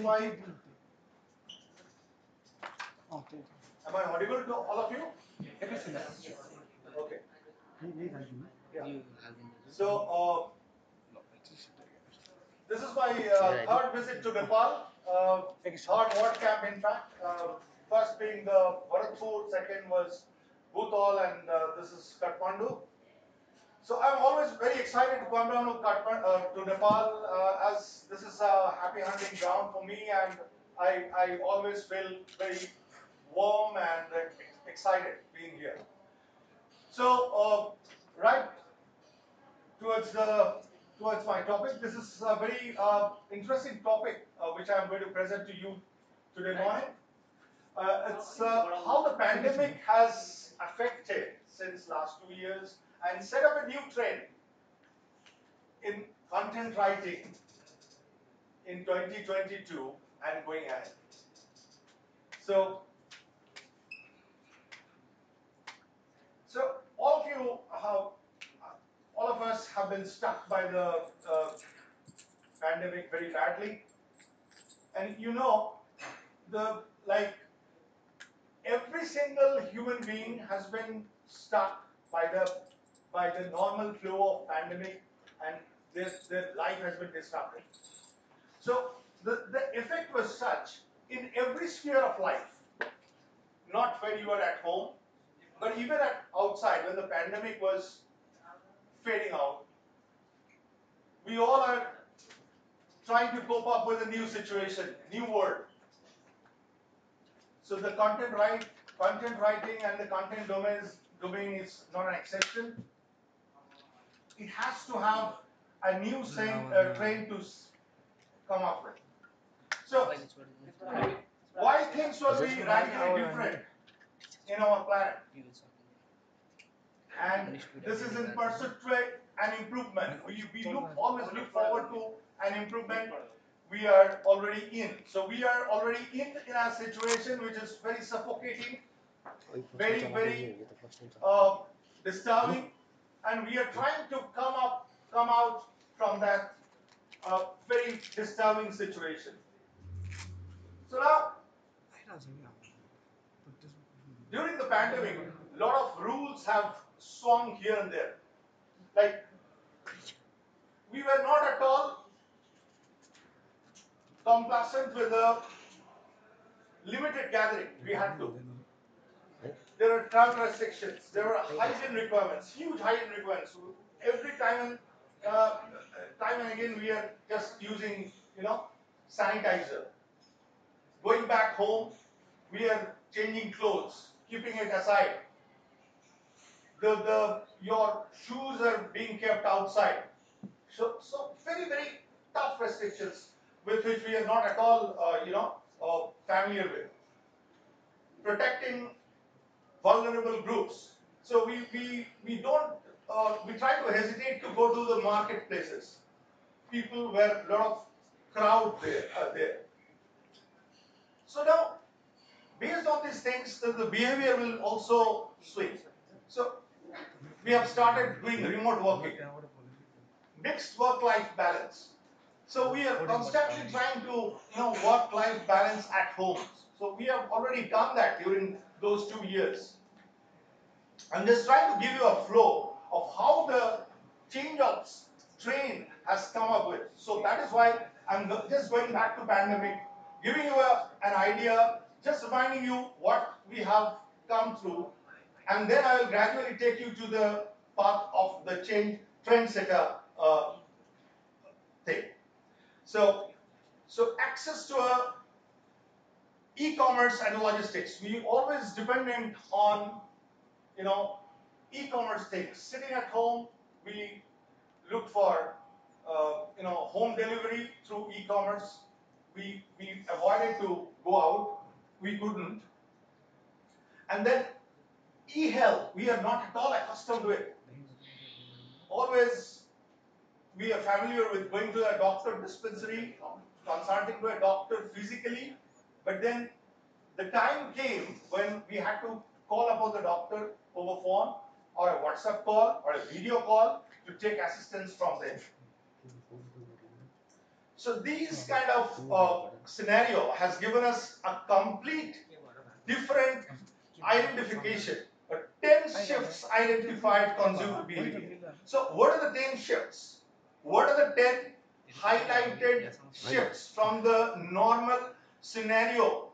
slide. Am I audible to all of you? Okay. Yeah. So, uh, this is my uh, third visit to Nepal. Uh, third WordCamp, in fact. Uh, first being the Bharatpur, second was Butwal, and uh, this is Kathmandu. So I'm always very excited to come down to, Kathmandu, uh, to Nepal uh, as this is a happy hunting ground for me and I, I always feel very warm and uh, excited being here. So uh, right towards the towards my topic, this is a very uh, interesting topic uh, which I'm going to present to you today morning. Uh, it's uh, how the pandemic has affected since last two years and set up a new trend in content writing in 2022 and going ahead. So, so all of you have, all of us have been struck by the uh, pandemic very badly, and you know, the like every single human being has been stuck by the by the normal flow of pandemic and their, their life has been disrupted. So the, the effect was such in every sphere of life, not when you are at home, but even at outside when the pandemic was fading out, we all are trying to cope up with a new situation, new world. So the content write, content writing and the content domains domain is not an exception it has to have a new train, uh, train to come up with. So, why things will be radically different in our planet? And this is in pursuit to an improvement. We, we look always look forward to an improvement we are already in. So we are already in, in a situation which is very suffocating, very, very uh, disturbing, and we are trying to come up, come out from that uh, very disturbing situation. So now, during the pandemic, a lot of rules have swung here and there. Like, we were not at all complacent with the limited gathering we had to. There were travel restrictions. There were hygiene requirements, huge hygiene requirements. Every time, uh, time and again, we are just using, you know, sanitizer. Going back home, we are changing clothes, keeping it aside. The, the, your shoes are being kept outside. So, so very, very tough restrictions with which we are not at all, uh, you know, uh, familiar with. Protecting vulnerable groups. So we, we, we don't, uh, we try to hesitate to go to the marketplaces. People were a lot of crowd there, uh, there. So now, based on these things, the, the behavior will also swing. So we have started doing remote working, mixed work-life balance. So we are constantly trying to, you know, work-life balance at home. So we have already done that during those two years. I'm just trying to give you a flow of how the change of train has come up with. So that is why I'm just going back to pandemic, giving you a, an idea, just reminding you what we have come through, and then I will gradually take you to the path of the change trendsetter uh, thing. So, so access to a e-commerce and logistics. We always dependent on, you know, e-commerce things. Sitting at home, we look for, uh, you know, home delivery through e-commerce. We we avoided to go out. We couldn't. And then e-health, we are not at all accustomed to it. Always, we are familiar with going to a doctor dispensary, consulting to a doctor physically, but then the time came when we had to call upon the doctor over phone or a WhatsApp call or a video call to take assistance from them. So these kind of uh, scenario has given us a complete different identification. Uh, 10 shifts identified consumer behavior. So what are the 10 shifts? What are the 10 highlighted shifts from the normal scenario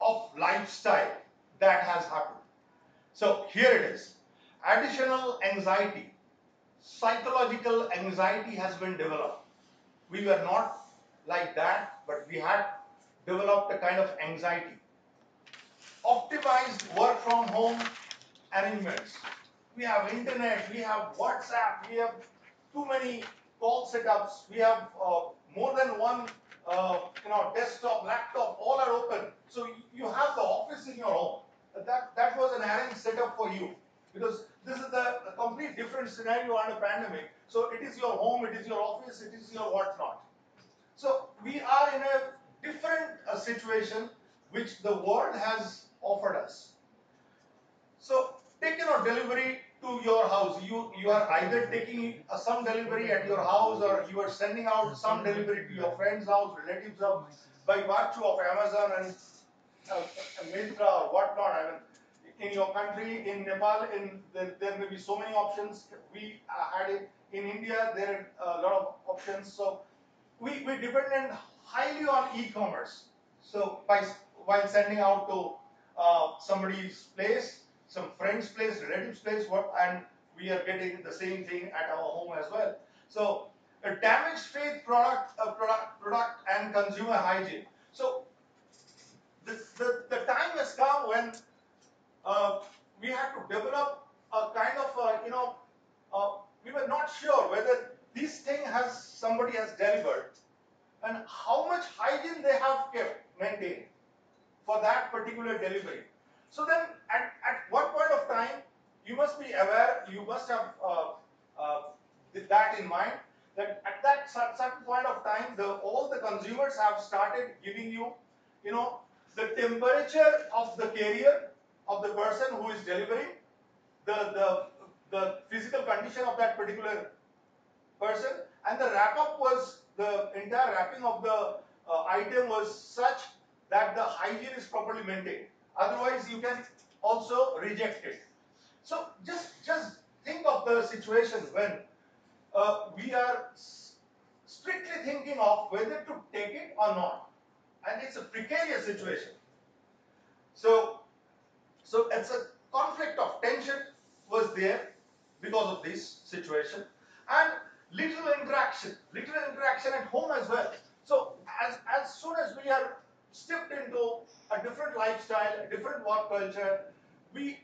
of lifestyle that has happened? So here it is. Additional anxiety, psychological anxiety has been developed. We were not like that, but we had developed a kind of anxiety. Optimized work from home arrangements. We have internet, we have WhatsApp, we have too many call setups, we have uh, more than one uh, you know desktop, laptop, all are open. So you have the office in your home. That that was an arranged setup for you because this is the a complete different scenario under pandemic. So it is your home, it is your office, it is your whatnot. So we are in a different uh, situation which the world has offered us. So taking a delivery to your house. You you are either taking uh, some delivery at your house or you are sending out some delivery to your friend's house, relatives' house by virtue of Amazon and uh, or whatnot. I mean, in your country, in Nepal, in there, there may be so many options. We uh, had it in India. There are a lot of options. So we we dependent highly on e-commerce. So by while sending out to uh, somebody's place, some friend's place, relative's place, what, and we are getting the same thing at our home as well. So a damaged faith product, product, product and consumer hygiene. So the, the, the time has come when uh, we had to develop a kind of, uh, you know, uh, we were not sure whether this thing has somebody has delivered and how much hygiene they have kept maintained for that particular delivery. So then, at, at one point of time, you must be aware, you must have uh, uh, that in mind, that at that certain point of time, the, all the consumers have started giving you, you know, the temperature of the carrier, of the person who is delivering, the, the, the physical condition of that particular person, and the wrap up was, the entire wrapping of the uh, item was such that the hygiene is properly maintained. Otherwise, you can also reject it. So just just think of the situation when uh, we are strictly thinking of whether to take it or not, and it's a precarious situation. So so it's a conflict of tension was there because of this situation, and little interaction, little interaction at home as well. So as as soon as we are stepped into a different lifestyle, a different work culture. We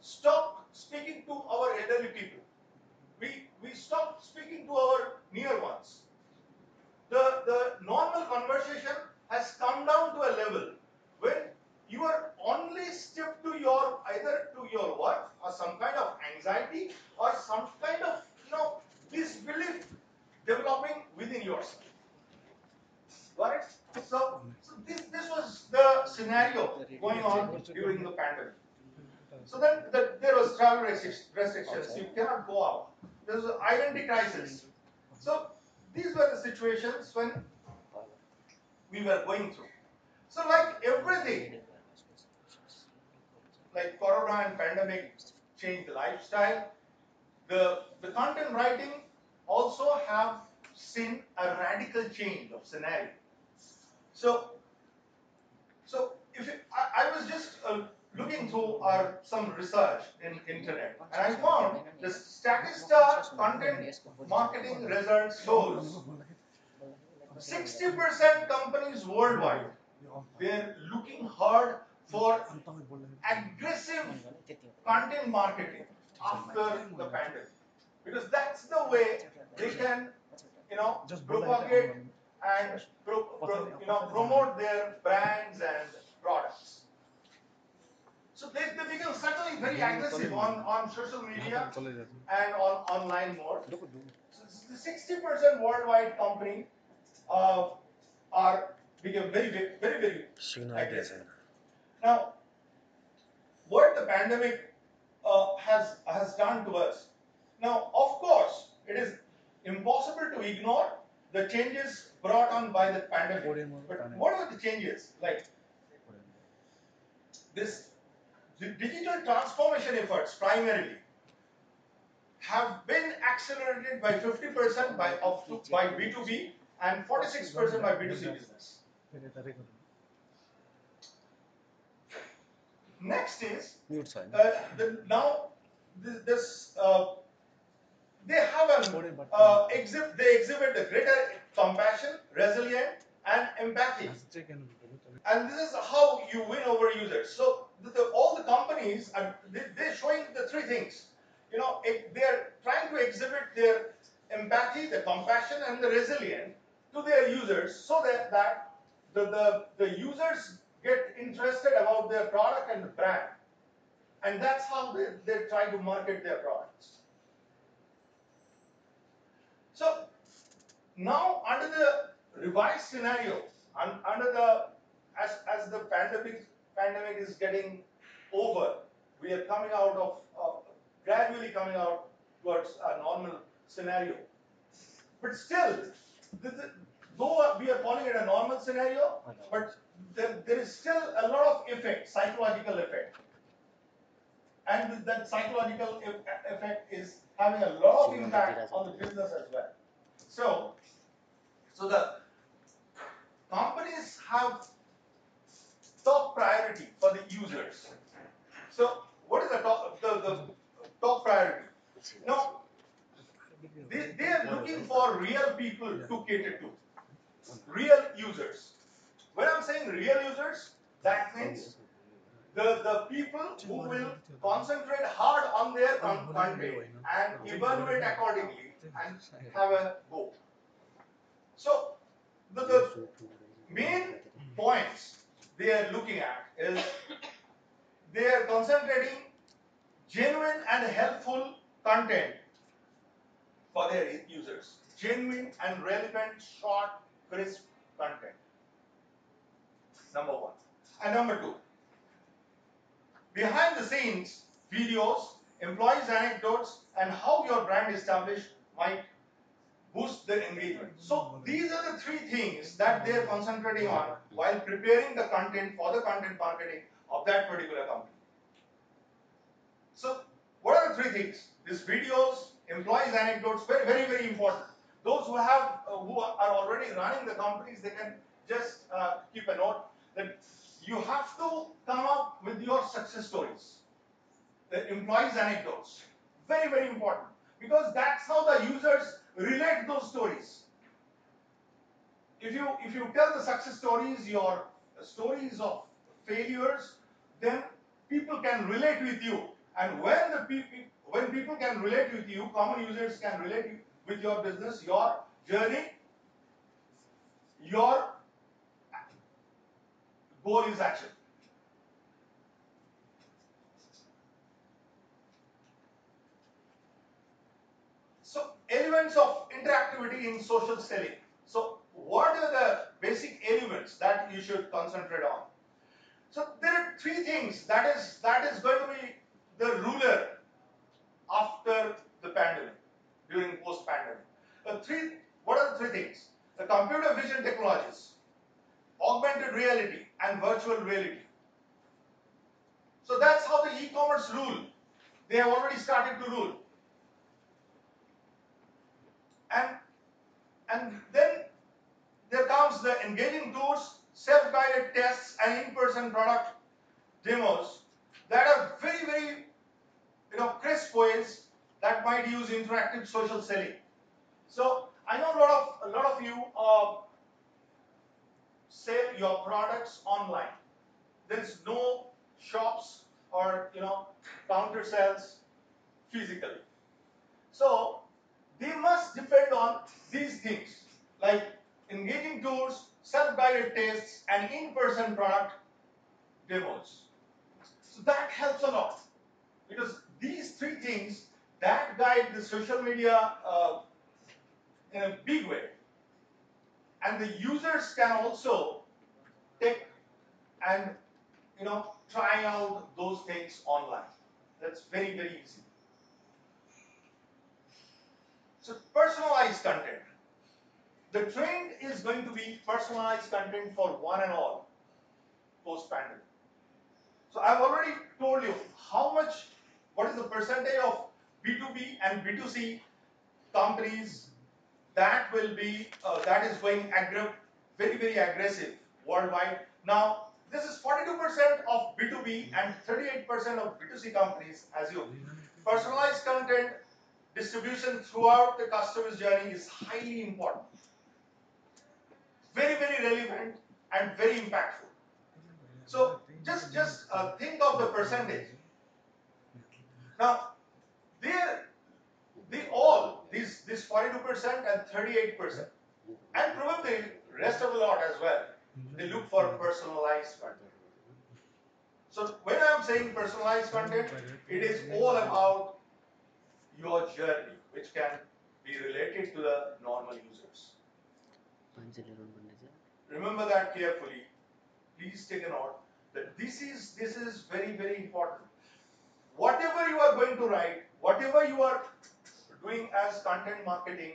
stop speaking to our elderly people. We, we stop speaking to our near ones. The, the normal conversation has come down to a level when you are only step to your either to your work or some kind of anxiety or some kind of you know disbelief developing within yourself. Got it? So, so this, this was the scenario going on during the pandemic. So then the, there was travel restrictions. You cannot go out. There was an identity crisis. So these were the situations when we were going through. So like everything, like Corona and pandemic changed the lifestyle. The the content writing also have seen a radical change of scenario. So, so if it, I, I, was just uh, looking through our some research in internet, and I found the Statista content marketing results shows 60% companies worldwide they're looking hard for aggressive content marketing after the pandemic. Because that's the way they can you know propagate and pro, pro, you know, promote their brands and products. So they, they become suddenly very aggressive on, on social media and on online more. So the 60% worldwide company uh, are become very, very, very, very aggressive. Now, what the pandemic uh, has has done to us. Now, of course, it is impossible to ignore the changes brought on by the pandemic. But what are the changes? Like this digital transformation efforts primarily have been accelerated by 50% by of by B2B and 46% by B2C business. Next is uh, the, now this, this uh, they have an uh, exhibit they exhibit a greater compassion, resilience, and empathy. And this is how you win over users. So the, the, all the companies are they, they're showing the three things. You know, they're trying to exhibit their empathy, the compassion, and the resilience to their users, so that that the, the, the users get interested about their product and the brand. And that's how they, they try to market their products. So now under the revised scenario, un, under the as, as the pandemic pandemic is getting over, we are coming out of uh, gradually coming out towards a normal scenario. But still, this, though we are calling it a normal scenario, but there, there is still a lot of effect, psychological effect. And that psychological effect is having a lot of impact on the business as well. So, so the companies have top priority for the users. So, what is the top, the, the top priority? Now, they, they are looking for real people to cater to, real users. When I'm saying real users, that means the, the people who will concentrate hard on their content and evaluate accordingly and have a go. So, the, the main points they are looking at is they are concentrating genuine and helpful content for their users. Genuine and relevant, short, crisp content. Number one. And number two, behind the scenes videos, employees' anecdotes, and how your brand established might boost their engagement. So these are the three things that they're concentrating on while preparing the content for the content marketing of that particular company. So what are the three things? These videos, employees' anecdotes, very, very, very important. Those who have, uh, who are already running the companies, they can just uh, keep a note that you have to come up with your success stories, the employees' anecdotes. Very, very important because that's how the users relate those stories. If you if you tell the success stories, your stories of failures, then people can relate with you. And when the people when people can relate with you, common users can relate with your business, your journey, your goal is action. So elements of interactivity in social selling. So what are the basic elements that you should concentrate on? So there are three things that is that is going to be the ruler after the pandemic, during post-pandemic. The three what are the three things? The computer vision technologies, augmented reality, and virtual reality. So that's how the e-commerce rule. They have already started to rule. And, and then there comes the engaging tours, self-guided tests, and in-person product demos that are very, very you know, crisp ways that might use interactive social selling. So I know a lot of a lot of you uh, sell your products online. There's no shops or you know counter sales physically. So they must depend on these things like engaging tours, self-guided tests, and in-person product demos. So that helps a lot because these three things that guide the social media uh, in a big way. And the users can also take and you know try out those things online. That's very, very easy. So personalized content. the trend is going to be personalized content for one and all post pandemic. So I've already told you how much, what is the percentage of B2B and B2C companies that will be, uh, that is going very, very aggressive worldwide. Now, this is 42% of B2B and 38% of B2C companies as you personalized content distribution throughout the customer's journey is highly important. Very, very relevant and very impactful. So just just uh, think of the percentage. Now, there they all these this 42% and 38% and probably the rest of the lot as well. They look for personalized content. So when I'm saying personalized content, it is all about your journey, which can be related to the normal users. Remember that carefully. Please take a note that this is this is very very important. Whatever you are going to write, whatever you are doing as content marketing,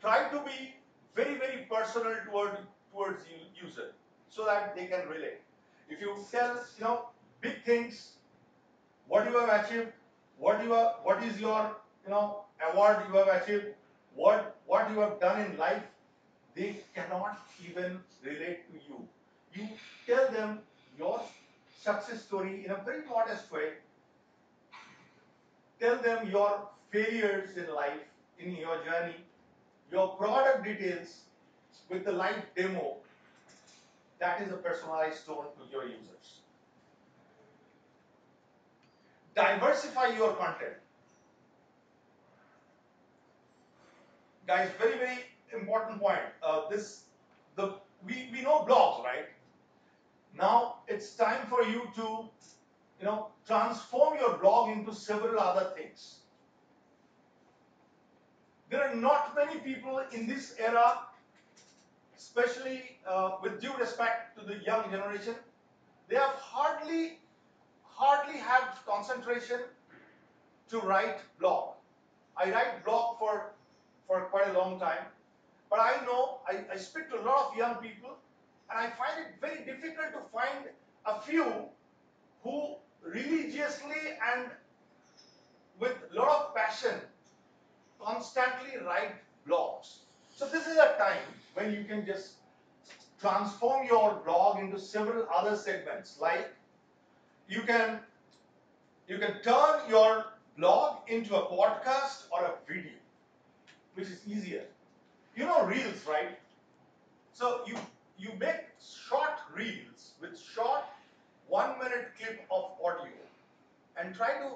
try to be very very personal toward towards user so that they can relate. If you tell you know big things, what you have achieved, what you are, what is your you know award you have achieved, what what you have done in life, they cannot even relate to you. You tell them your success story in a very modest way. Tell them your failures in life, in your journey, your product details with the live demo. That is a personalized tone to your users. Diversify your content. Guys, very, very important point. Uh, this, the we, we know blogs, right? Now it's time for you to, you know, transform your blog into several other things. There are not many people in this era, especially uh, with due respect to the young generation, they have hardly, hardly had concentration to write blog. I write blog for, for quite a long time. But I know, I, I speak to a lot of young people, and I find it very difficult to find a few who religiously and with a lot of passion constantly write blogs. So this is a time when you can just transform your blog into several other segments like you can you can turn your blog into a podcast or a video which is easier you know reels, right? So you you make short reels with short one minute clip of audio and try to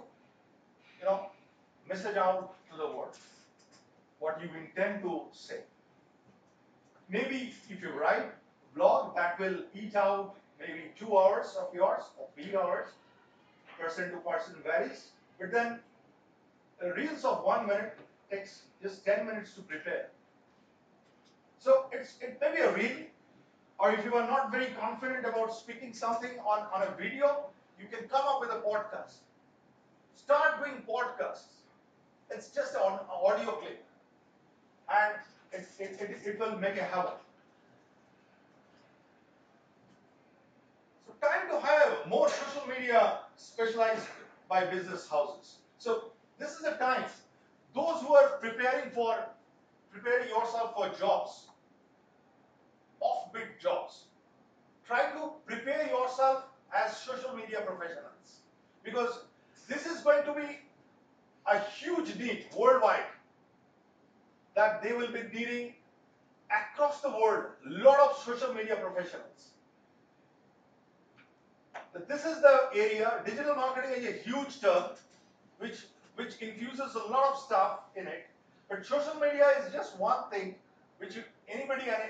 you know message out to the world what you intend to say. Maybe if you write blog that will eat out maybe two hours of yours or three hours, person to person varies, but then reels of one minute takes just 10 minutes to prepare. So it's, it may be a reel, or if you are not very confident about speaking something on, on a video, you can come up with a podcast. Start doing podcasts. It's just an audio clip. And it, it, it, it will make a havoc. So time to hire more social media specialized by business houses. So this is the time. Those who are preparing for preparing yourself for jobs, off-bid jobs. Try to prepare yourself as social media professionals because this is going to be a huge need worldwide that they will be needing across the world a lot of social media professionals. This is the area, digital marketing is a huge term which, which infuses a lot of stuff in it. But social media is just one thing which you, anybody can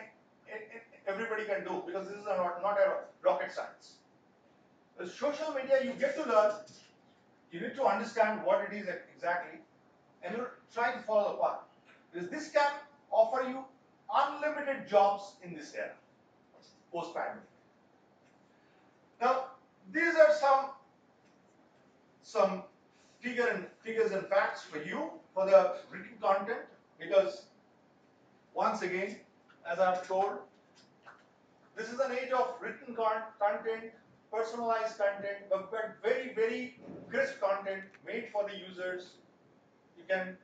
everybody can do because this is not, not a rocket science. With social media, you get to learn, you need to understand what it is exactly, and you try to follow the path. Because this can offer you unlimited jobs in this era, post-pandemic. Now, these are some some figure and figures and facts for you for the written content because once again, as I've told, this is an age of written con- content, personalized content, but, but very, very crisp content made for the users. You can,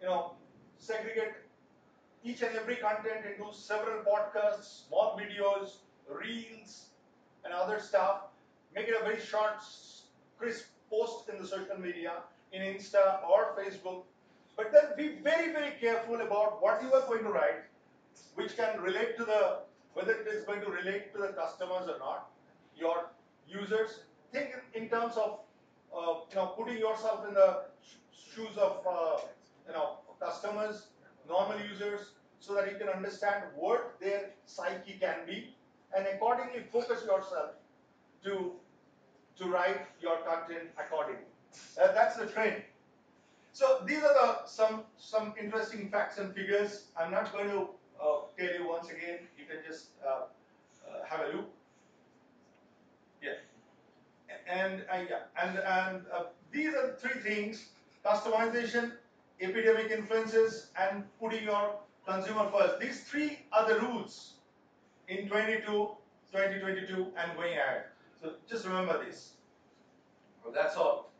you know, segregate each and every content into several podcasts, small videos, reels, and other stuff. Make it a very short, crisp post in the social media, in Insta or Facebook. But then be very, very careful about what you are going to write, which can relate to the, whether it is going to relate to the customers or not, your users. Think in, terms of, uh, you know, putting yourself in the shoes of, uh, you know, customers, normal users, so that you can understand what their psyche can be, and accordingly focus yourself to to write your content accordingly. Uh, that's the trend. So these are the some some interesting facts and figures. I'm not going to uh, tell you once again. You can just uh, uh, have a look. Yeah. And uh, yeah, and and uh, these are three things: customization, epidemic influences, and putting your consumer first. These three are the rules in 22, 2022, and going ahead. So just remember this. Well, that's all.